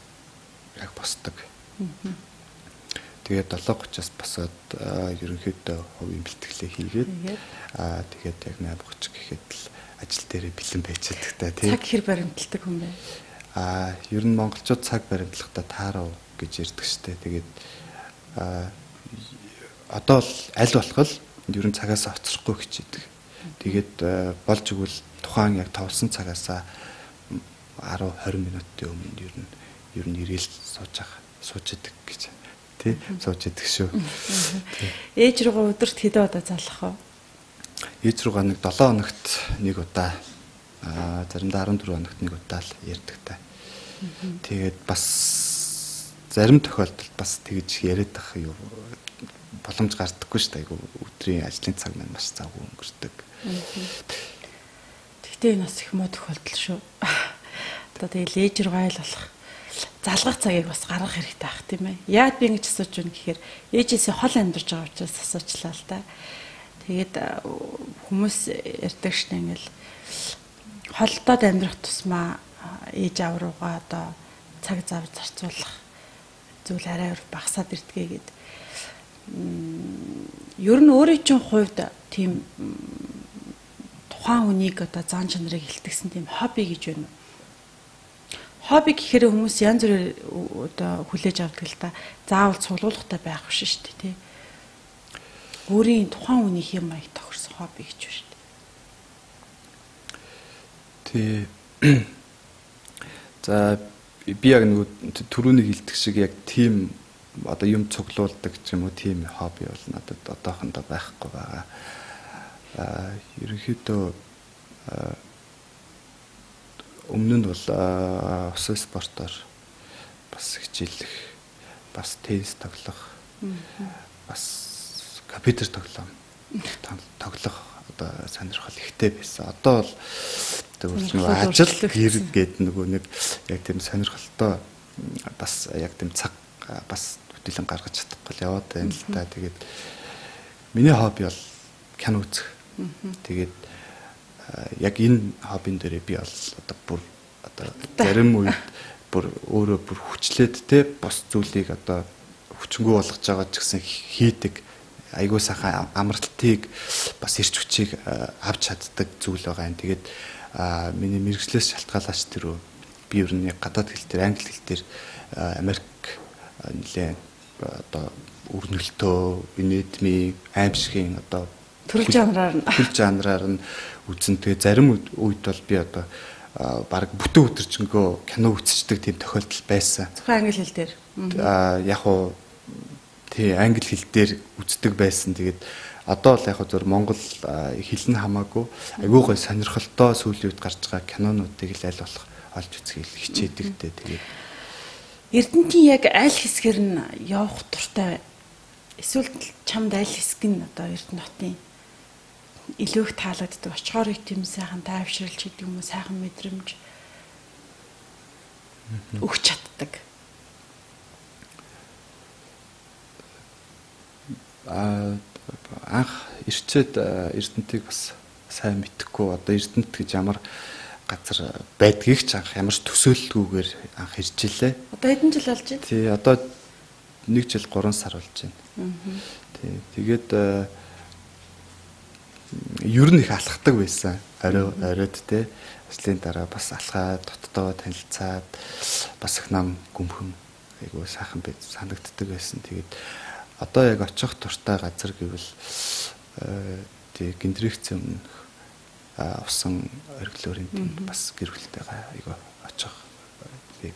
S2: яг босдог. Тэгээд 7:30-аас босоод ерөнхийдөө хувийн бэлтгэлээ хийгээд аа тэгээд яг 8:30 гэхэд л ажил дээрээ бэлэн байж байдаг та
S1: тийм. Цаг хэр баримталдаг хүн бэ?
S2: Аа ер нь монголчууд цаг баримтлахдаа таарав гэж ярьдаг штэ. Тэгээд аа одоо л аль болох л ер нь цагаас оцрохгүй хичээдэг. Тэгээд болж игэл тухайн яг товлсон цагаасаа 10 20 минутын өмнө ер нь ер нь ирээл сууж байгаа сууж идэг гэж тий сууж идэг шүү.
S1: Ээж рүүгээ өдөрт хэдэн удаа залах вэ?
S2: Ээж рүүгээ нэг 7 хоногт нэг удаа аа заримдаа 14 хоногт нэг удаа л ярьдаг та. Тэгээд бас зарим тохиолдолд бас тэгж яриад ах юу боломж гардаггүй шүү дээ. Айгу өдрийн ажлын цаг маань маш завгүй өнгөрдөг.
S1: Тэгтээ энэ бас их муу тохиолдол шүү. Одоо тэгээ лежер гайл болох залгах цагийг бас гаргах хэрэгтэй байх тийм ээ. Яад би ингэж асууж байна гэхээр ээжээсээ хол амьдарч байгаа учраас асуучлаа л да. Тэгээд хүмүүс ярьдаг шнэ ингээл холдоод амьдрах тусмаа ээж аав руугаа одоо цаг зав зарцуулах зүйл арай багасаад ирдгээ гэд. Ер нь өөрийн чинь хувьд тийм тухайн үнийг одоо зан чанарыг хилтгсэн тийм хобби гэж байна уу? хобби гэхээр хүмүүс янз бүрээр одоо хүлээж авдаг л та. Заавал цуглуулгатай байх биш шүү дээ, тий. Өөрийн тухайн үеийн хэм маяг тохирсон хобби гэж байна шүү
S2: дээ. Тий. *clears throat* За би яг нэг түрүүний хэлдэг шиг яг тийм одоо юм цуглуулдаг ч юм уу тийм хобби бол надад одоохондоо байхгүй байгаа. Аа ерөнхийдөө өмнө нь бол усан спортоор бас хичээлэх, бас теннис тоглох, бас компьютер тоглоом тоглох одоо сонирхол ихтэй байсан. Одоо бол тэгвэл ажил гэр гээд нөгөө нэг яг тийм сонирхолтой бас яг тийм цаг бас хөтөлөн гаргаж чадахгүй л яваад байна л да. Тэгээд миний хобби бол кино үзэх. Тэгээд яг энэ хоббин дээрээ би бол одоо бүр одоо зарим үед бүр өөрөө бүр хүчлээд те бос зүйлийг одоо хүчнгүү болгож байгаа ч гэсэн хийдэг айгуу сайхан амралтыг бас ирч хүчийг авч чаддаг зүйл байгаа юм. Тэгээд миний мэрэгчлээс шалтгаалаач тэр би ер нь гадаад хэл дээр англи хэл дээр Америк нэлээ одоо өрнөлтөө, инедми, аимшигын одоо
S1: төрөл жанраар нь
S2: төрөл жанраар нь үзэн тэгээ зарим үед бол би одоо баг бүтэн өдөржингөө кино үзчихдэг тийм тохиолдол байсан.
S1: Зөвхөн англи хэл дээр.
S2: Аа яг уу тий англи хэл дээр үздэг байсан. Тэгээд одоо л яг зөв монгол хэл нь хамаагүй айгүй гой сонирхолтой сүүлийн үед гарч байгаа кинонуудыг л аль болох олж үзэх хичээдэг дээ. Тэгээд
S1: Эрдэнтийн яг аль хэсгэр нь явах дуртай эсвэл чамд аль хэсэг нь одоо Эрдэнэ хотын илүү их таалагддаг очихоор их тийм сайхан тайвшралч гэдэг юм уу сайхан мэдрэмж өгч чаддаг.
S2: Аа анх ирчээд Эрдэнтийг бас сайн мэдхгүй одоо Эрдэнэт гэж ямар газар байдгийг ч анх ямар ч төсөөлөлгүйгээр анх ирж илээ.
S1: Одоо хэдэн жил болж байна?
S2: Тий, одоо 1 жил 3 сар болж байна. Тий, тэгээд ер нь их алхдаг байсан. Орой оройд те ажлын дараа бас алхаад доттоо танилцаад бас их нам гүмхэн айгуу сайхан байд санагддаг байсан. Тэгээд одоо яг очих туртай газар гэвэл тий гиндрэгцэн өмнөх усан ориглоорын тэнд бас гэр бүлтэйгээ айгүй очих би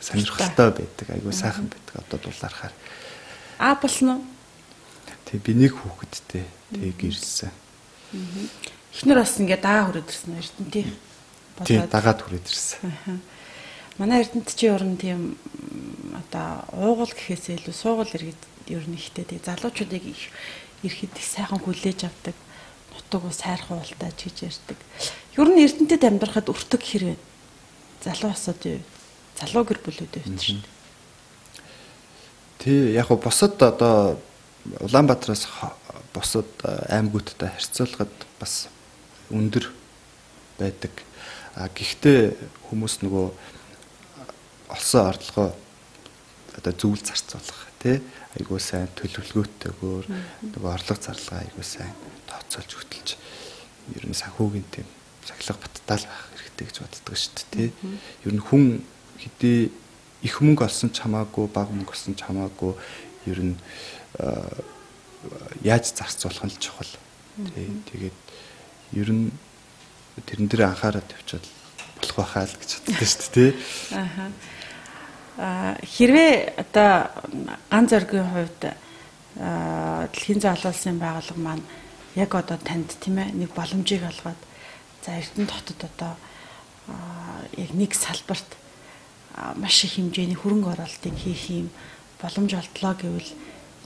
S2: сонирхолтой байдаг айгүй сайхан байдаг одоо дулаархаар.
S1: А болно. Уу
S2: тэг би нэг хүүхэдтэй тэг гэрэлсэн.
S1: Эхнэр бас ингээ даа хүрээд ирсэн эрдэнэ тий.
S2: Тий дагаад хүрээд ирсэн.
S1: Манай эрдэнэт чи ер нь тийм одоо уугуул гэхээсээ илүү суугуул иргэд ер нь ихтэй тий. Залуучуудыг их ирэхэд их сайхан хүлээж авдаг утгагүй сайрхан уултаа гэж ярьдаг. Ер нь Эрдэнэтэд амьдрахад өртөг хэрэг залуу асууд юу? Залуу гэр бүлүүд байт шүү дээ.
S2: Тий, яг го босод одоо Улаанбаатараас босод аймагуудтай харьцуулахад бас өндөр байдаг. А гэхдээ хүмүүс нөгөө олсон орлогоо одоо зөвл зарцуулах тий айгуу сайн төлөвлөгөөтэйгээр нөгөө орлого зарлага айгуу сайн тооцоолж хөтөлж ер нь санхүүгийн тийм сахилга баттал байх хэрэгтэй гэж боддог шүү дээ тий. Ер нь хүн хэдий их мөнгө олсон ч хамаагүй бага мөнгө олсон ч хамаагүй ер нь яаж зарцуулах нь чухал. Тий. Тэгээд ер нь тэрэн дээр анхаарал тавьчвал болох байхаа л гэж боддог шүү дээ тий.
S1: Аха. Хэрвээ одоо ганц зоргийн хувьд дэлхийн улсын байгууллага маань яг одоо танд тийм ээ нэг боломжийг олгоод за Эрдэнэ хотод одоо яг нэг салбарт маш их хэмжээний хөрөнгө оруулалтыг хийх юм боломж олдлоо гэвэл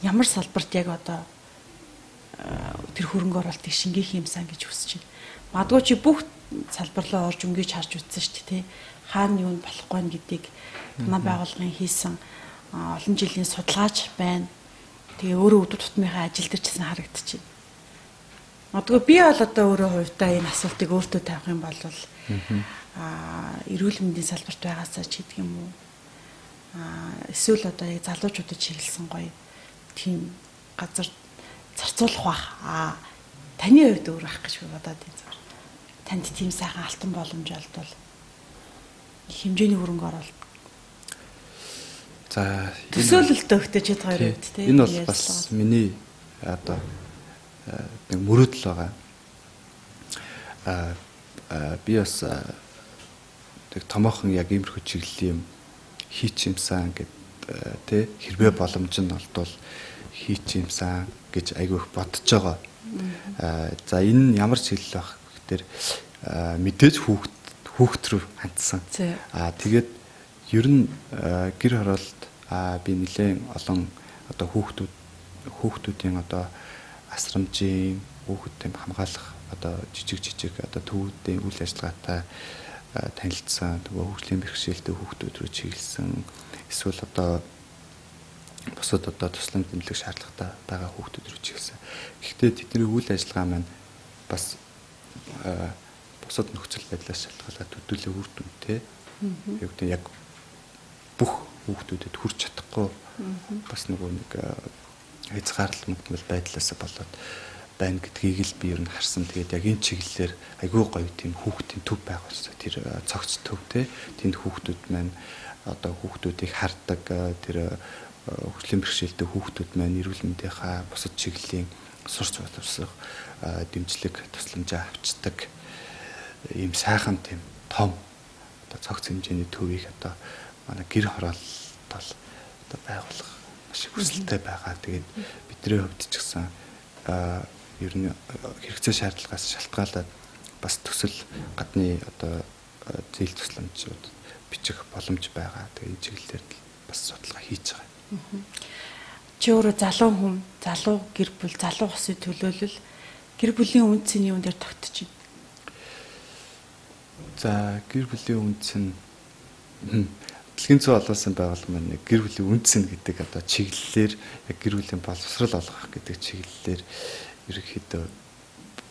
S1: ямар салбарт яг одоо тэр хөрөнгө оруулалтыг шингээх юмсан гэж хүсэж байна. Мадгүй чи бүх салбар руу орж өнгөж харж үзсэн шүү дээ. Хаана юу болохгүй нь гэдгийг танай байгууллагын хийсэн олон жилийн судалгаач байна. Тэгээ өөрөө өдөр тутмынхаа ажил дээр ч гэсэн харагдчихэв. Мадгүй би бол одоо өөрөө хувьдаа энэ асуултыг өөртөө тавих юм бол аа эрүүл мэндийн салбарт байгаасаа ч гэдэг юм уу. Аа эсвэл одоо яг залуучуудад чиглэсэн гоё тийм газар зарцуулах бах. Аа таны хувьд өөр ах гэж би бодоод байна. Танд тийм сайхан алтан боломж олдвол хэмжээний хөрөнгө оруулалт.
S2: За
S1: төсөөлөлтөө өгтөж хэд хоёр үед
S2: тийм. Энэ бол бас миний одоо нэг мөрөөдөл байгаа. Аа би бас тэг томоохон яг иймэрхүү чиглэлийн юм хийч юмсан гэд тэ хэрвээ боломж нь олдвол хийч юмсан гэж айгүйх бодож байгаа. Аа за энэ нь ямар чиглэл байх гэхээр мэдээж хүүхд хүүхд рүү хандсан. Аа тэгээд ер нь гэр хороолт би нэлээд олон одоо хүүхдүүд хүүхдүүдийн одоо асрамжийн хүүхэдтэй хамгаалах одоо жижиг жижиг одоо төвүүдийн үйл ажиллагаатай танилцсан нөгөө хөгжлийн бэрхшээлтэй хүүхдүүд рүү чиглэсэн эсвэл одоо бусад одоо туслан дэмжлэг шаардлагатай байгаа хүүхдүүд рүү чиглэсэн. Гэхдээ тэдний үйл ажиллагаа маань бас бусад нөхцөл байдлаас шалтгаалаад төдөлөө үр дүнтэй. Яг яг бүх хүүхдүүдэд хүрч чадахгүй бас нөгөө нэг хязгаарлал мөнгөл байдлаас болоод байна гэдгийг л би ер нь харсан. Тэгээд яг энэ чиглэлээр айгүй гоё тийм хүүхдийн төв байх болсон. Тэр цогц төв те тэнд хүүхдүүд маань одоо хүүхдүүдийг хардаг тэр хөгжлийн бэрхшээлтэй хүүхдүүд маань эрүүл мэндийнхаа бусад чиглэлийн сурч боловсрох дэмжлэг тусламжаа авчдаг ийм сайхан тийм том одоо цогц хэмжээний төвийг одоо манай гэр хороолт бол одоо байгуулах маш их хүсэлтэй байгаа. Тэгээд бидний хувьд ч гэсэн ер нь хэрэгцээ шаардлагаас шалтгаалаад бас төсөл гадны одоо зээл тусламжууд бичих боломж байгаа. Тэгээд энэ чиглэлээр бас судалгаа хийж байгаа.
S1: Чи өөрөө залуу хүн, залуу гэр бүл, залуу хосын төлөөлөл гэр бүлийн үн цэний юун дээр тогтчих юм.
S2: За гэр бүлийн үн цэн дэлхийн зүйн олонсын байгууллага маань нэг гэр бүлийн үндэс гэдэг одоо чиглэлээр яг гэр бүлийн боловсрал олгох гэдэг чиглэлээр ерөнхийдөө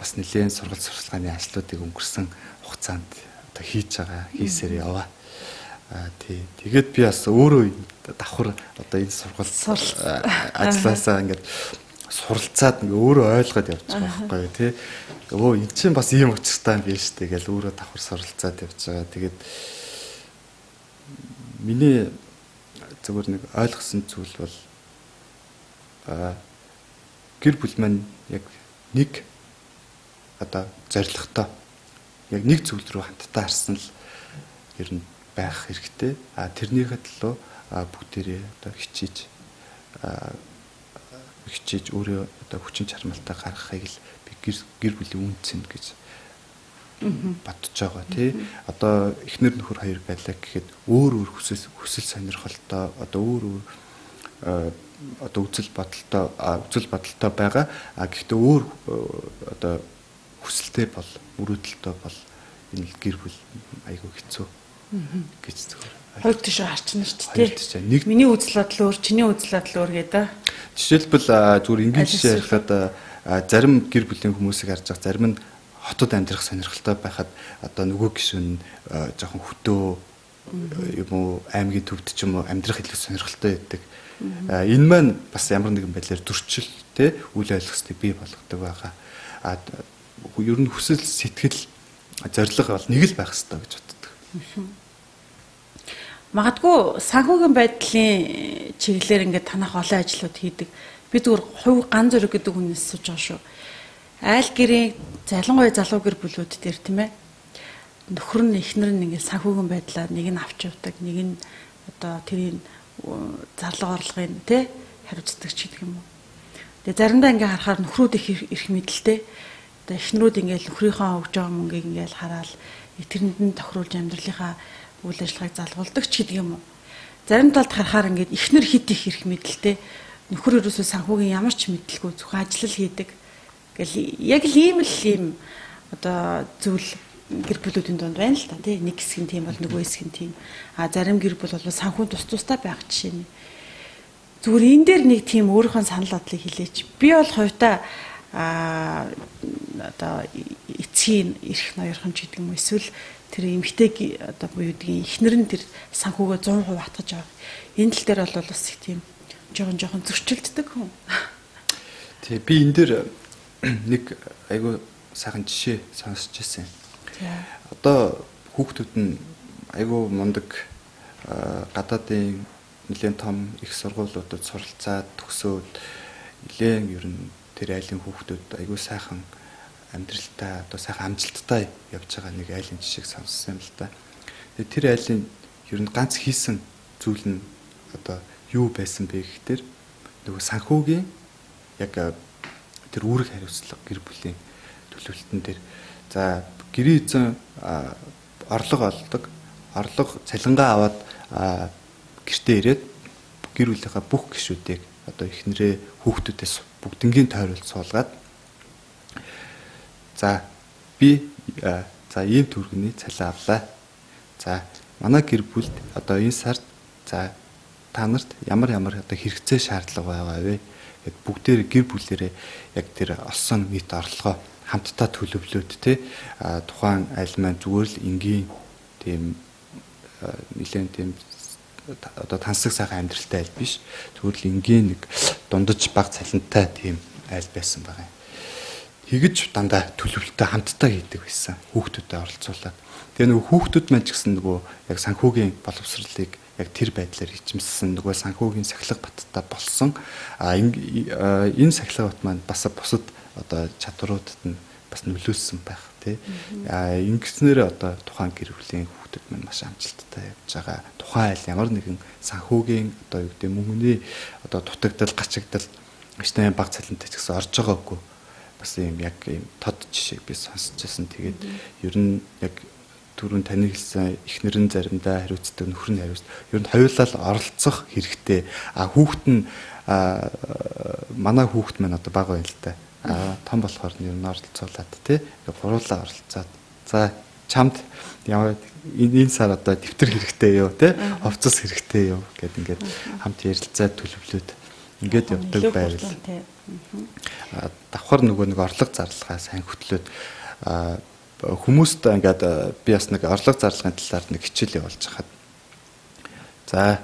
S2: бас нэлээд сургалт сурталчилгааны ажлуудыг өнгөрсөн хугацаанд одоо хийж байгаа хийсээр яваа. Аа тий. Тэгээд би бас өөрөө давхар одоо энэ сургалт ажилласаа ингээд суралцаад ингээ өөрөө ойлгоод явж байгаа байхгүй тий. Өө эн чинь бас ийм учиртай юм биш гэж өөрөө давхар суралцаад явж байгаа. Тэгээд миний зөвхөн нэг ойлгосон зүйл бол а гэр бүл маань яг нэг одоо зоригтой яг нэг зүйл рүү хамтдаа харсан л ер нь байх хэрэгтэй. А тэрнийхээ төлөө бүгдээрээ одоо хичээж хичээж өөрөө одоо хүчин чармайлтаа гаргахыг л гэр бүлийн үнцэн гэж бодож байгаа тий. Одоо эхнэр нөхөр хоёр байлаа гэхэд өөр өөр хүсэл хүсэл сонирхолтой одоо өөр өөр одоо үзэл бодолтой үзэл бодолтой байгаа. А гэхдээ өөр одоо хүсэлтэй бол мөрөөдөлтөй бол энэ гэр бүл айгүй хэцүү гэж зөвхөн
S1: Хоёр тийш харчна шүү дээ. Нэг миний үзэл бодол өөр, чиний үзэл бодол өөр гэдэг.
S2: Жишээлбэл зүгээр ингийн жишээ ярихад зарим гэр бүлийн хүмүүсийг харж байгаа зарим нь хотод амьдрах сонирхолтой байхад одоо нөгөө гишүүн жоохон хөтөө юм уу аймгийн төвд ч юм уу амьдрах илүү сонирхолтой байдаг. Энэ маань бас ямар нэгэн байдлаар зөрчил те үйл ойлгостыг бий болгодог байгаа. А ер нь хүсэл сэтгэл зориг бол нэг л байх хэрэгтэй гэж боддог.
S1: Магадгүй санхүүгийн байдлын чиглэлээр ингээд танах олон ажлууд хийдэг. Би зүгээр хувь ган зөрөг гэдэг хүнээс сууж байгаа шүү. Айл гэрийн залангуй залуу гэр бүлүүд дээр тийм ээ. Нөхөр нь эхнэр нь ингээд санхүүгийн байдлаар нэг нь авч явдаг, нэг нь одоо тэрийн зарлага орлогын тий хариуцдаг ч гэдэг юм уу. Тэгээ заримдаа ингээ харахаар нөхрүүд их их мэдлэлтэй. Одоо эхнэрүүд ингээл нөхрийнхөө өгж байгаа мөнгийг ингээл хараад тэрэнд нь тохируулж амьдралынхаа үйл ажиллагааг залгуулдаг ч гэдэг юм уу. Зарим талд харахаар ингээд ихнэр хит их ирэх мэдлэлтэй нөхөр ерөөсөө санхүүгийн ямар ч мэдлгүй зөвхөн ажиллал хийдэг. Гэл яг л ийм л ийм одоо зүйл гэр бүлүүдийн донд байна л та тий нэг хэсэг нь тийм бол нөгөө хэсэг нь тийм а зарим гэр бүл бол санхүү тус тустай байх жишээ нь зүгээр энэ дээр нэг тийм өөрийнхөө санал бодлыг хэлээч би бол хувьдаа а одоо эцгийн эрх ноёрхон ч гэдэг юм эсвэл тэр эмгтэй одоо буюу гэдгийг эхнэр нь тэр санхүүгөө 100% хатгаж авах. Энэ тал дээр бол бас их тийм жоохон жоохон зөрчилддөг хүн.
S2: Тий би энэ дээр *coughs* нэг айгүй сайхан жишээ сонсч ирсэн. Одоо хүүхдүүд нь айгүй мундаг гадаадын нэлээд том их сургуулиудад суралцаад төгсөөд нэлээд ер нь тэр айлын хүүхдүүд айгүй сайхан амьдралтай одоо сайхан амжилттай явж байгаа нэг айлын жишээг сонссон юм л да. Тэр айлын ер нь ганц хийсэн зүйл нь одоо юу байсан бэ гэхээр нөгөө санхүүгийн яг тэр үүрэг хариуцлага гэр бүлийн төлөвлөлтөн дээр за гэрээ эзэн орлого олдог орлого цалингаа аваад гэртээ ирээд гэр бүлийнхаа бүх гишүүдийг одоо эхнэрээ хүүхдүүдээс бүгднгийн тойролт суулгаад За би за ийм төргөний цалин авлаа. За манай гэр бүлд одоо энэ сард за та нарт ямар ямар одоо хэрэгцээ шаардлага байгаа вэ? Гэт бүгдээр гэр бүлэрээ яг тэр олсон нийт орлогоо хамтдаа төлөвлөөд те тухайн аль маань зүгээр л энгийн тийм нэлээд тийм одоо тансаг сайхан амьдралтай аль биш зүгээр л энгийн нэг дундаж баг цалинтай тийм айл байсан байгаа юм тэгж дандаа төлөвлөлтөй хамтдаа хийдэг байсан. Хүүхдүүдэд оролцуулаад. Тэгээ нөгөө хүүхдүүд маань ч гэсэн нөгөө яг санхүүгийн боловсролыг яг тэр байдлаар хичмэлсэн нөгөө санхүүгийн сахилга баттай болсон. А энэ сахилга бат маань бас бусад одоо чадваруудад нь бас нөлөөлсөн байх тий. А ингэснээр одоо тухайн гэр бүлийн хүүхдүүд маань маш амжилттай явж байгаа. Тухайн айл ямар нэгэн санхүүгийн одоо юу гэдэг мөнгөний одоо дутагдал гачигдал эцнээ баг цалинтай ч гэсэн орж байгаагүй бас юм яг юм тод жишээ би сонсчихсан. Тэгээд ер нь яг түрүүн таны хэлсэн эхнэр нь заримдаа хариуцдаг нөхөр нь хариуцдаг. Ер нь хоёулаа оролцох хэрэгтэй. А хүүхэд нь манай хүүхэд маань одоо бага байна л да. А том болохоор ер нь оролцуулаад тий. Гуруулаа оролцоод. За чамд ямар энэ сар одоо дэвтэр хэрэгтэй юу те хувцас хэрэгтэй юу гэд ингээд хамт ярилцаад төлөвлөөд ингээд явдаг байвал давхар нөгөө нэг орлого зарлагаа сайн хөтлөөд хүмүүст ингээд би бас нэг орлого зарлагын талаар нэг хичээл явуулж хахад за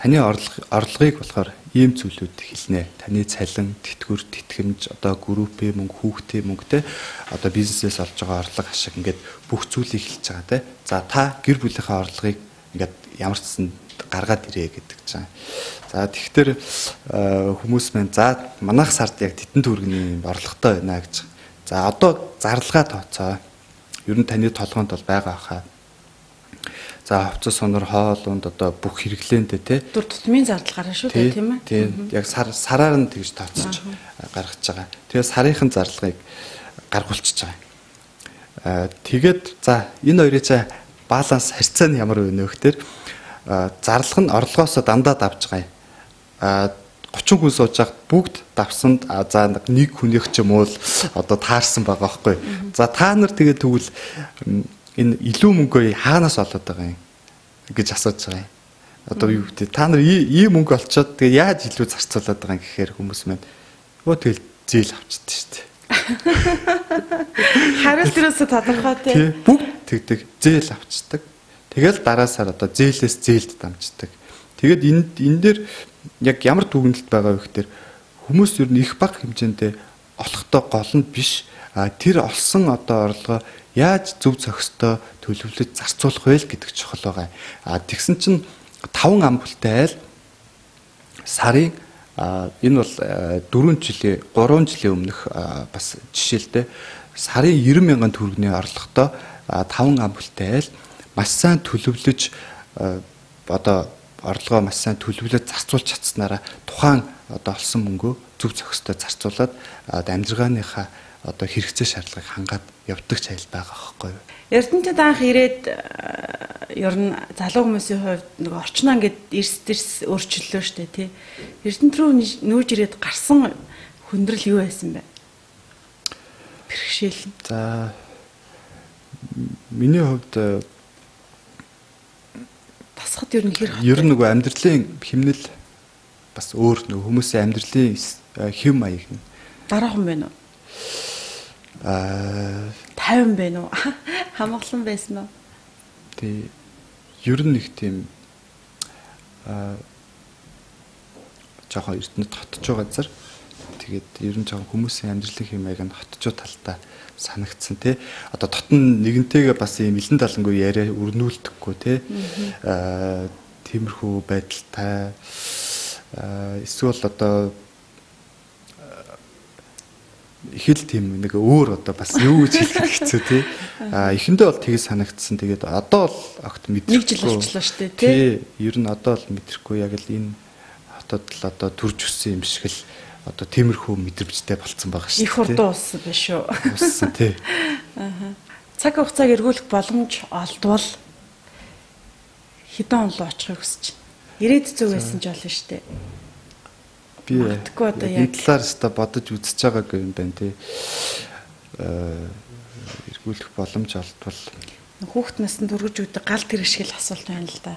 S2: таны орлогыг болохоор ийм зүйлүүд хэлнэ. Таны цалин, тэтгэвэр, тэтгэмж, одоо группийн мөнгө, хүүхдийн мөнгө те одоо бизнесээс олж байгаа орлого ашиг ингээд бүх зүйлийг хэлж байгаа те. За та гэр бүлийнхээ орлогыг ингээд ямар ч гаргаад ирээ гэдэг чинь. За тэгэхээр хүмүүс маань за манайх сард яг тетэн төгрөгийн орлоготой байна гэж. За одоо зарлага тооцоо. Ер нь таны толгоонд бол байгаа хаа За хувцас сонор хоолунд одоо бүх хэрэглээндээ тий
S1: дур тутмын зардал гарна шүү дээ тийм ээ.
S2: Тийм. Яг сар сараар нь тэгж тооцож гаргаж байгаа. Тэгээ сарынхын зарлагыг гаргуулчихж байгаа. Аа тэгээд за энэ хоёрын цаа баланс харьцаа нь ямар вэ нөхдөр зарлах нь орлогоосоо дандаа давж байгаа юм. Аа 30 хүн сууж байхад бүгд давсанд за нэг хүнийх ч юм уу одоо таарсан байгаа байхгүй. За та нар тэгээ тэгвэл энэ илүү мөнгөө хаанаас олоод байгаа юм гэж асууж байгаа юм. Одоо юу гэдэг та нар ийм мөнгө олцоод тэгээ яаж илүү зарцуулаад байгаа юм гэхээр хүмүүс маань өө тэгэл зээл авчихдээ шүү дээ. *laughs* *laughs*
S1: Хариулт юусоо тодорхой тий.
S2: Бүгд тэгдэг зээл авчдаг. Тэгэл дараа сар одоо зээлээс зээлд дамждаг. Тэгэд энэ энэ дээр яг ямар дүгнэлт байгаа вэ гэхээр хүмүүс ер нь их баг хэмжээндээ олохдоо гол нь биш. А тэр олсон одоо орлогоо яаж зөв зохистой төлөвлөж зарцуулах вэ гэдэг чухал байгаа. А тэгсэн чинь 5 ампултай айл сарын энэ бол 4 жилийн 3 жилийн өмнөх бас жишээлтэй сарын 90 мянган төгрөгийн орлоготой 5 ампултай айл маш сайн төлөвлөж одоо орлогоо маш сайн төлөвлөж зарцуулж чадсанараа тухайн одоо олсон мөнгөө зөв зохистой зарцуулаад амьдралынхаа одоо хэрэгцээ шаардлагыг хангаад явдаг ч айл байгаа юу.
S1: Эрдэнэтэд анх ирээд э, ер нь залуу хүмүүсийн хувьд нэг орчноо ингээд эрс дэрс өөрчлөлөө штэ тий. Эрдэнэт рүү нүүж ирээд гарсан хүндрэл юу байсан бэ? Бэрхшээл.
S2: За миний хувьд
S1: тасхад ер нь хэр
S2: ер нь нөгөө амьдралын химнэл бас өөр нөгөө хүмүүсийн амьдралын хэм маяг нь
S1: дараахан байна уу?
S2: Аа
S1: 50 байна уу? *laughs* Хамглан байсан уу?
S2: Тий. Ер нь их тийм аа жоохон эрдэнэт хотж байгаа газар. Тэгээд ер нь жоохон хүмүүсийн амьдралын хэмээг нь хотжоо талдаа санагдсан тий. Одоо дотн нэгэнтэйгээ бас ийм илэн далангүй яриа өрнүүлдэхгүй тий. Аа тиймэрхүү байдалтай эсвэл одоо их л тийм нэг өөр одоо бас юу гэж хэлэх хэцүү тий. А эхэндээ бол тгий санагдсан. Тэгээд одоо л огт мэдрэхгүй.
S1: Нэг жил болчихлоо шүү дээ тий.
S2: Ер нь одоо л мэдрэхгүй яг л энэ хотод л одоо төрж өссөн юм шиг л одоо тиймэрхүү мэдрэмжтэй болцсон байгаа шүү дээ.
S1: Их хурдан уссан биш үү?
S2: Уссан тий.
S1: Аа. *laughs* Цаг хугацааг эргүүлэх боломж олдвол хэдэн он руу очихыг хүсэж байна. Ирээд зүг байсан ч болно шүү дээ
S2: би энэ талаар өста бодож үзэж байгаагүй юм байна тий. Аа эргүүлэх боломж олдвол
S1: хүүхэд наснд төргөж өгдөг гал тэрэг шиг л асуулт байна л да.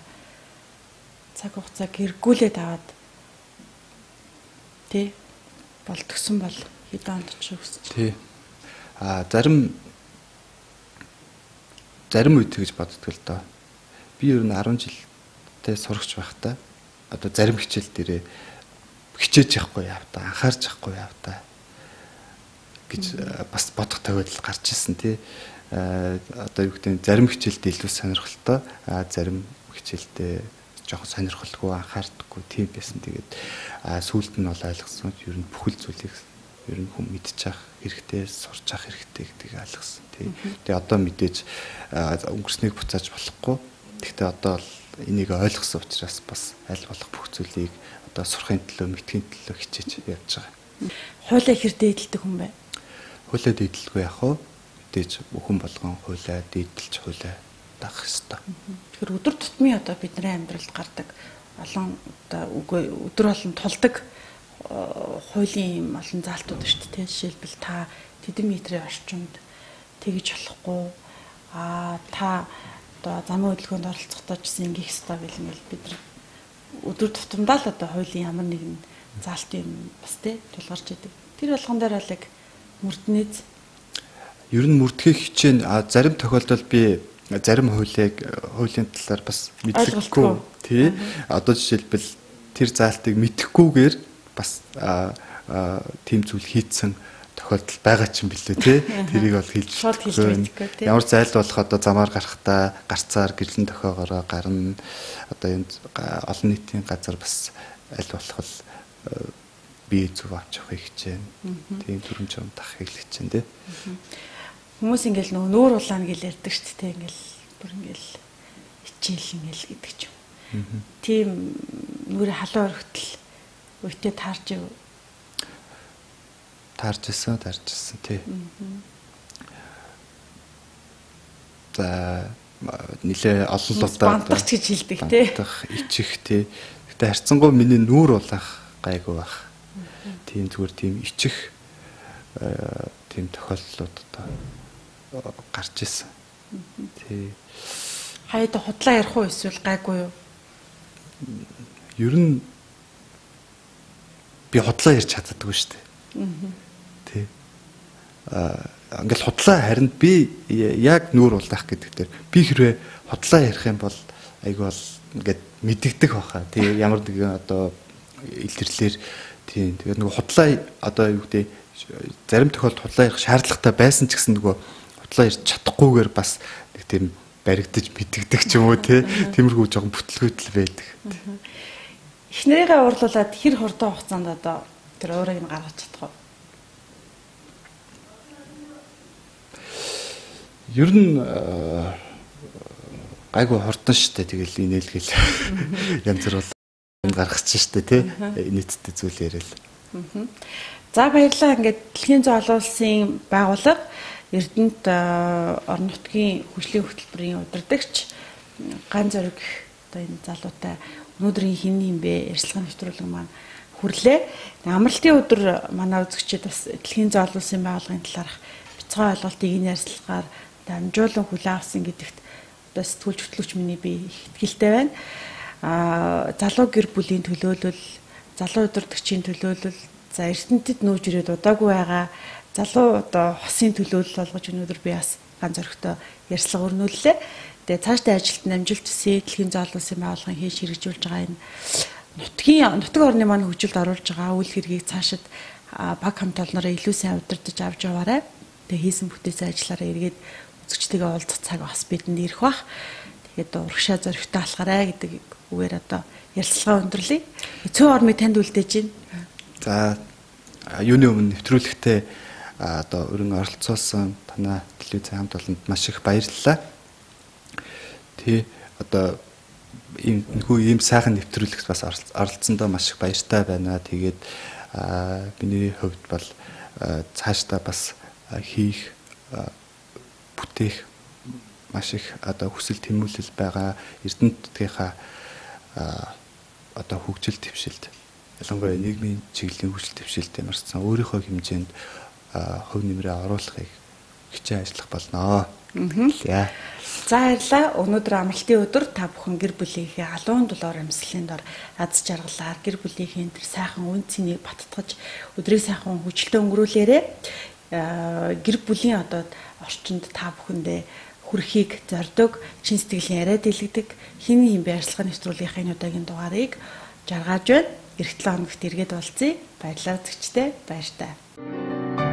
S1: Цаг хугацааг эргүүлээд аваад тий болтгсон бол хэдэн онд ч өсч.
S2: Тий. А зарим зарим үед тэгж боддог л доо. Би ер нь 10 жилдээ сурагч байхдаа одоо зарим хичээл дээрээ хичээж явахгүй яав та анхаарч явахгүй яав та гэж бас бодох тохиолдол гарч ирсэн тий одоо юу гэдэг зарим хичээлдээ илүү сонирхолтой а зарим хичээлдээ жоохон сонирхолгүй анхаардаггүй тийм байсан тэгээд сүүлд нь бол ойлгосон ер нь бүхэл зүйлийг ер нь хүм мэдчих хэрэгтэй сурч ах хэрэгтэй гэдгийг ойлгосон тий тэгээд одоо мэдээж өнгөрснийг буцааж болохгүй гэхдээ одоо л энийг ойлгосон учраас бас аль болох бүх зүйлийг одоо сурахын төлөө мэдхийн төлөө хичээж явж байгаа.
S1: Хуулаа хэр дээдэлдэг хүн бай?
S2: Хуулаа дээдэлгүй яах вэ? Мэдээж бүхэн болгон хуулаа дээдэлж хуулаа дагах ёстой.
S1: Тэгэхээр өдөр тутмын одоо бидний амьдралд гардаг олон одоо үгүй өдөр болон тулдаг э, хуулийн олон заалтууд шүү дээ. Жишээлбэл та тэдэн метрийн орчимд тэгж болохгүй аа та одоо замын хөдөлгөөнд оролцохдоо ч гэсэн ингэх ёстой гэл ингээл бид нар өдөр тутамдаа л одоо хуулийн ямар нэгэн заалт юм бас тий тулгарч идэг. Тэр болгон дээр бол яг мөрднийз
S2: ер нь мөрдөхийг хичээн зарим тохиолдолд би зарим хуулийг хуулийн талаар бас мэдлэггүй. Тий. Одоо жишээлбэл тэр заалтыг мэдхгүйгээр бас тийм зүйл хийцэн тохиолдол байгаа ч юм билүү те *laughs* тэрийг бол хэлж
S1: мэдгүй
S2: ямар зайл болох одоо замаар гарахтаа гарцаар гэрлэн тохиогоороо гарна. Одоо энэ олон нийтийн газар бас аль болох л бие зүв авч явахыг хичээнэ тийм төрөмж юм тах хэлэх чинь те
S1: хүмүүс ингээл нөгөө нүүр улаана гэл ярьдаг шүү дээ ингээл бүр ингээл хичээл ингээл гэдэг ч юм тийм нүрэ халуун өргөтөл өөртөө таарч ив
S2: таарч исэн таарч исэн тий. За нилээ олон л удаа
S1: бантарч гэж хэлдэг тий.
S2: Бантах ичих тий. Гэтэ харцсангуу миний нүүр улаах гайгүй бах. Тийм зүгээр тийм ичих тийм тохиолдлууд одоо гарч исэн. Тий.
S1: Хаяад худлаа ярих уу эсвэл гайгүй юу?
S2: Ер нь би худлаа ярьж чаддаггүй шүү дээ. Аа тий. Аа ингээл худлаа харин би яг нүүр улаах гэдэг дээр би хэрвээ худлаа ярих юм бол айгүй бол ингээд мэддэгдэх баха. Тий ямар нэгэн одоо илэрлэлэр тий тэгээд нөгөө худлаа одоо юу гэдэг зарим тохиолдолд худлаа ярих шаардлагатай байсан ч гэсэн нөгөө худлаа ярьж чадахгүйгээр бас нэг тийм баригдаж мэддэгдэх ч юм уу тий. Тиймэрхүү жоохон бүтлгүүтэл байдаг.
S1: Эхнэрийгээ уурлуулад хэр хурдан хугацаанд одоо тэр уурыг нь гаргаж чадах вэ?
S2: Ер нь э, гайгүй хурдан штэ тэгэл инээлгэл. Янз бүр гаргах чинь штэ тий. Нийтдээ зүйл яриад.
S1: За баярлалаа. Ингээд дэлхийн улсын байгууллага Эрдэнэт орон нутгийн хүчлийн хөтөлбөрийн удирдагч ган зориг одоо энэ залуутай өнөөдрийн хин юм бэ ярилцлага нэвтрүүлэг маань хүрлээ. Амралтын өдөр манай үзэгчид бас дэлхийн улсын байгууллагын талаарх бяцхан ойлголтыг энэ ярилцлагаар дамжуулан хүлээн авсан гэдэгт одоо сэтгүүлч хөтлөгч миний би их итгэлтэй байна. Аа залуу гэр бүлийн төлөөлөл, залуу удирдгчийн төлөөлөл, за эрдэнэтэд нүүж ирээд удаагүй байгаа залуу одоо хосын төлөөлөл болгож өнөөдөр би бас ганц зөрөгтэй ярьслага өрнүүллээ. Тэгээ цаашдаа ажилд амжилт хүсье дэлхийн зоолуулсан байгууллагын хийж хэрэгжүүлж байгаа энэ нутгийн нутаг орны маань хөгжилд оруулж байгаа үйл хэргийг цаашид баг хамт олнороо илүү сайн удирдах авч яваарай. Тэгээ хийсэн бүтээсэн ажиллаараа эргээд үзэгчтэйгээ уулзах цаг бас бидэнд ирэх бах. Тэгээд урагшаа зөрөгтэй алхаарай гэдэг үгээр одоо ярилцлага өндөрлөе. Цөөн ормыг танд үлдээж байна.
S2: За юуны өмнө нэвтрүүлэгтээ одоо өрн оролцуулсан танай телевизийн хамт олонд маш их баярлалаа. Тэ одоо ийм нөхөө ийм сайхан нэвтрүүлэгт бас оролцсондоо маш их баяртай байна. Тэгээд миний хувьд бол цаашдаа бас хийх бүтээх маш их одоо хүсэл тэмүүлэл байгаа Эрдэнэтийнхаа одоо хөгжил твшилд ялангуяа нийгмийн чиглэлийн хөгжил твшилд ямарчсан өөрийнхөө хэмжээнд хөв нэмрээ оруулахыг хичээн ажиллах болноо.
S1: Аа. За баярлаа. Өнөөдөр амралтын өдөр та бүхэн гэр бүлийнхээ алуун дулаар амьслалын дор аз жаргалаар гэр бүлийнхээ тэр сайхан үн цэнийг баттгаж өдрийг сайхан хүчлээ өнгөрүүлээрэ. гэр бүлийн одоо орчинд та бүхэндээ хүрхийг зорддог чин сэтгэлийн яриад илгдэг хин юм байршлага нэвтрүүлгийнхээ удаагийн дугаарыг жаргааж байна. Эх 7 хоногт эргээд болцъё. Баярлалаа зэгчтэй. Баяр таа.